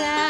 para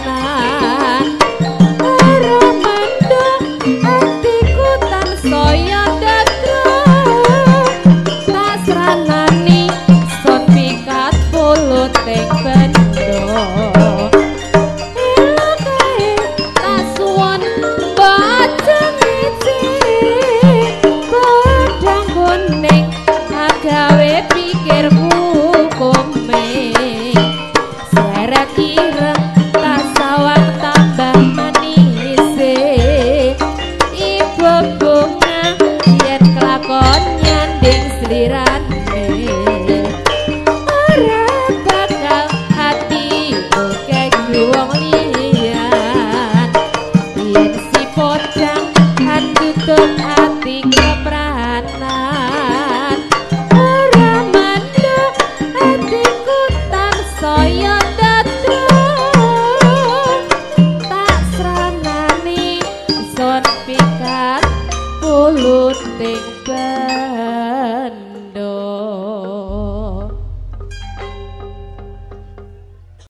ben